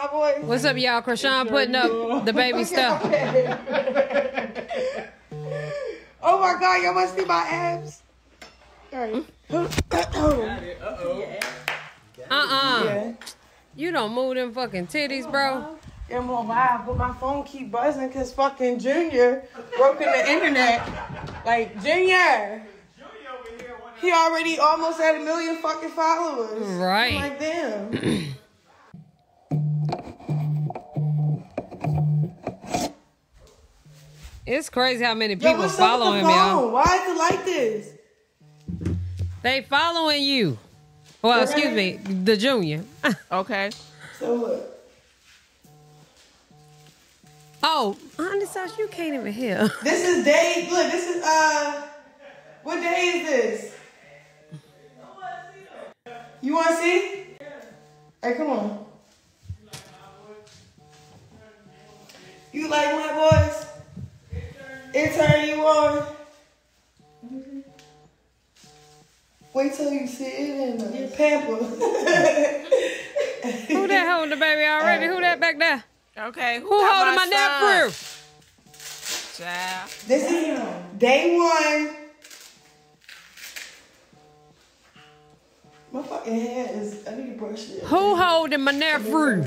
My boy. What's up, y'all? Chrisean putting up the baby stuff. oh my god, y'all to see my abs? On. Uh-uh. Yeah. You don't move them fucking titties, bro. I'm on live, but my phone keep buzzing because fucking Junior broke in the internet. Like, Junior. He already almost had a million fucking followers. Right. I'm like, damn. It's crazy how many people what's up with following me, y'all. Why is it like this? They following you. Well, excuse me, the junior. Okay. So what? oh, honey sauce, you can't even hear. This is day. Look, this is uh. What day is this? You want to see? Hey, come on. You like my voice? It turn you on. Wait till you see it in the pamper. Who that holding the baby already? Who that back there? Okay. Who got holding my son? nephew? Child. This is day one. My fucking hair is. I need to brush it. Who holding my nephew?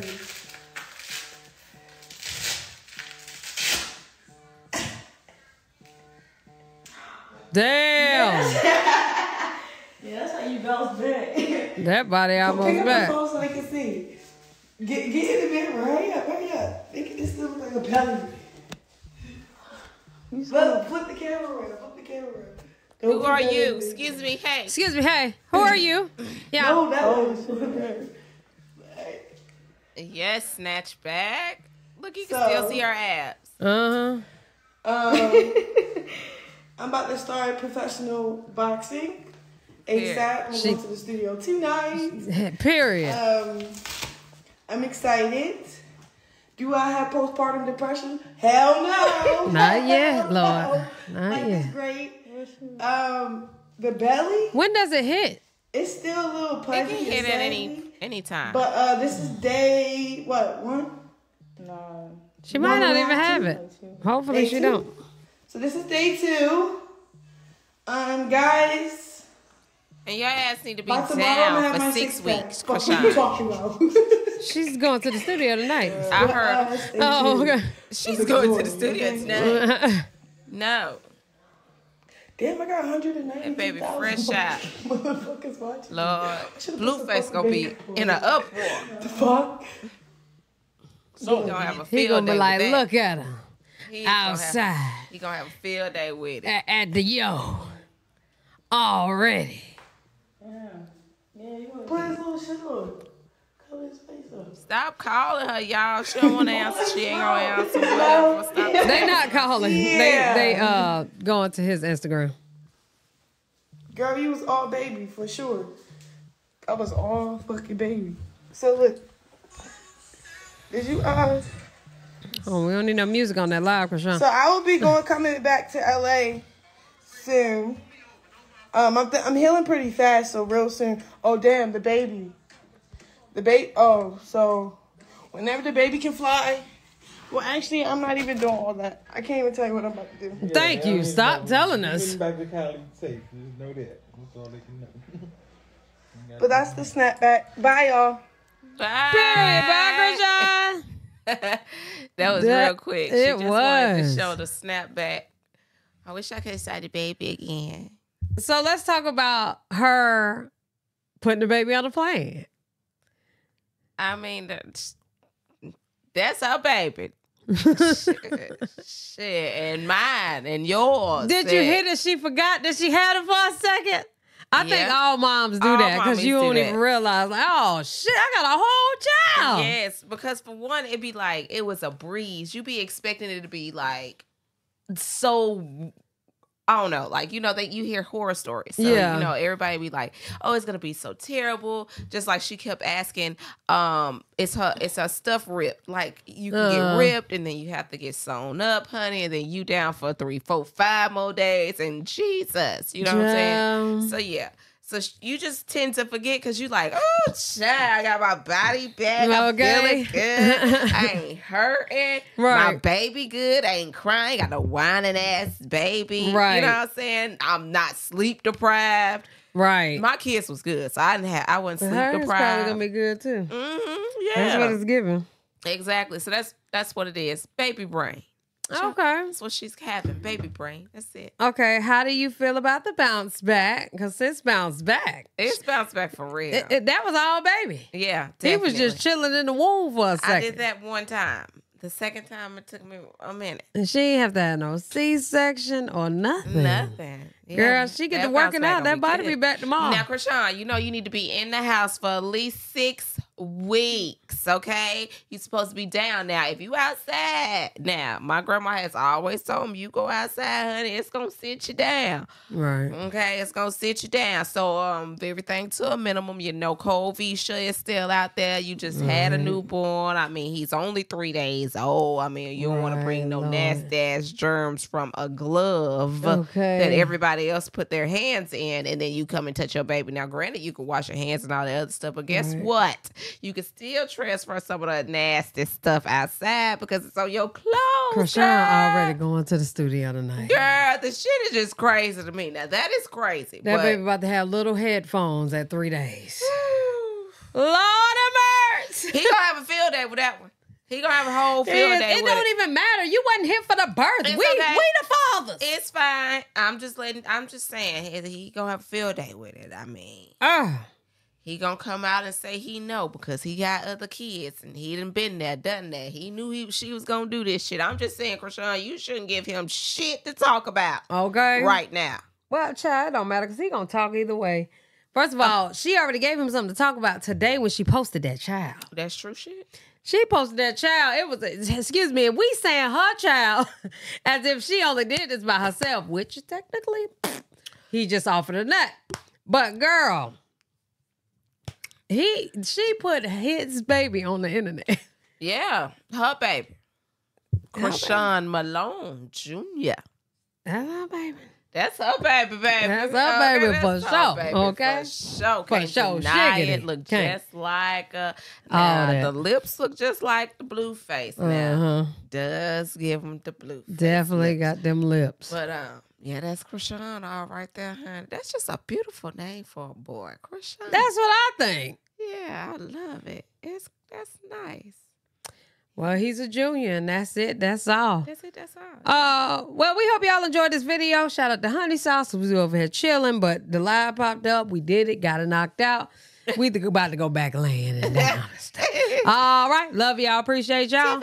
Damn, Yeah, that's how you bounce back. That body almost up the back. phone so they can see. Get get in the mirror. Hurry up, hurry up. Make it still look like a belly. But flip the camera around. Flip the camera around. Don't Who put are you? Excuse me. Hey. Excuse me, hey, who are you? Yeah. No, that was. Yes, snatch back. Look, you can So- still see our abs. Uh huh. Um, I'm about to start professional boxing. ASAP. I'm She- going to the studio tonight. Period. Um, I'm excited. Do I have postpartum depression? Hell no. Not yet, Lord. no. Not Life yet. is great. Um, the belly, When does it hit? it's still a little It can hit at any any time. But uh, this is day what one? No. She might One not even have two. it. Hopefully Day she two. don't. So this is day two. Um, guys, and your ass need to be by tomorrow I'm down have for my six six weeks, Fuck what you Chrisean. talking about? She's going to the studio tonight. I heard. Uh, Oh, tuned. okay. She's going to the studio tonight. No. Damn, I got 190. That baby fresh out. Motherfuckers watching. Lord. Should've put Blueface fucking gonna be baby in an uproar. The fuck? So, He gonna have a He field gonna day be like, look at her He gonna have- outside He gonna have a field day with it. at, at the yo already. Yeah. Yeah, you wanna put his little shit on. Cover his face up. Stop calling her, y'all. She don't want to answer. She ain't gonna answer. Whatever. Stop. They not calling. Yeah. They they uh going to his Instagram. Girl, you was all baby for sure. I was all fucking baby. So look. Did you uh Oh, we don't need no music on that live, Chrisean. so I will be going coming back to LA soon. Um I'm th- I'm healing pretty fast, so real soon. Oh damn, the baby. The baby oh, so whenever the baby can fly. Well actually I'm not even doing all that. I can't even tell you what I'm about to do. Thank you. Stop telling us. Back to Cali safe. Just know that. That's all they can know. But that's the snapback. Bye y'all. Bye. Period. Bye, Chrisean. that was That- real quick. She it just wanted to was. show the snapback. I wish I could have saw the baby again. So let's talk about her putting the baby on the plane. I mean, that's, that's her baby. shit, shit, and mine and yours. Did you hear that she forgot that she had it for a second? I think all moms do All that because you do don't that. even realize, like, oh shit, I got a whole child. Yes, because for one, it'd be like it was a breeze. You'd be expecting it to be like so. I don't know, like you know, that you hear horror stories. So, Yeah. you know, everybody be like, "Oh, it's gonna be so terrible." Just like she kept asking, um, "It's her, it's her stuff ripped? Like you can Uh. get ripped, and then you have to get sewn up, honey, and then you down for three, four, five more days." And Jesus, you know what I'm saying? So yeah. So you just tend to forget because you like, oh, shit, I got my body back. I'm feeling good. I ain't hurting. My baby good. I ain't crying. Got no whining ass baby. Right. You know what I'm saying? I'm not sleep deprived. Right. My kids was good, so I didn't have. I wasn't sleep Hers probably gonna be good too. hmm That's what it's giving. exactly. So that's that's what it is. Baby brain. Okay. That's what she's having. Baby brain. That's it. Okay. How do you feel about the bounce back? Because it's bounced back. It's bounced back for real. It- it- that was all baby. yeah, He was just chilling in the womb for a second. I did that one time. The second time it took me a minute. And she ain't have to have no C section or nothing. Nothing. Yeah, Girl, she get to working out. That body be back tomorrow. Now, Chrisean, you know you need to be in the house for at least six weeks, okay? you supposed to be down now. If you outside, now, my grandma has always told me, you go outside, honey, it's going to sit you down. right. Okay, it's gonna sit you down. So um everything to a minimum. You know, Covisha is still out there. You just had a newborn. I mean, he's only three days old. I mean, you don't want to bring no Lord. nasty ass germs from a glove Okay. that everybody else put their hands in, and then you come and touch your baby. Now, granted, you can wash your hands and all that other stuff, but guess Right. what? You can still transfer some of the nasty stuff outside because it's on your clothes. Chrisean already going to the studio tonight. Girl, the shit is just crazy to me. Now that is crazy. That but baby about to have little headphones at three days. Lord of mercy. he gonna have a field day with that one. He gonna have a whole field It, day it with don't it. even matter. You wasn't here for the birth. It's we okay. we the fathers. It's fine. I'm just letting. I'm just saying. He, he gonna have a field day with it. I mean, Ah, he gonna come out and say he know because he got other kids and he done been there, done that. He knew he she was gonna do this shit. I'm just saying, Chrisean, you shouldn't give him shit to talk about okay. right now. Well, child, it don't matter because he gonna talk either way. First of Uh, all, she already gave him something to talk about today when she posted that child. That's true shit. She posted that child. It was, excuse me, if we saying her child as if she only did this by herself, which technically he just offered a nut. But girl, he she put his baby on the internet. Yeah, her baby, Chrisean Malone Jr. That's her baby. That's her baby, baby. That's her baby that's for sure, baby okay? For sure. For Can't sure, deny shiggity. it. Look Can't. just like. All Now, the lips look just like the Blueface. Now, Uh-huh. does give him the blue Definitely got them lips. But, um, yeah, that's Chrisean all right there, honey. That's just a beautiful name for a boy. Chrisean. That's what I think. yeah, I love it. It's That's nice. Well, he's a junior, and that's it. That's all. That's it. That's all. Uh, well, we hope y'all enjoyed this video. Shout out to Honey Sauce. We was over here chilling, but the live popped up. We did it. Got it knocked out. We about to go back laying it down. All right. Love y'all. Appreciate y'all.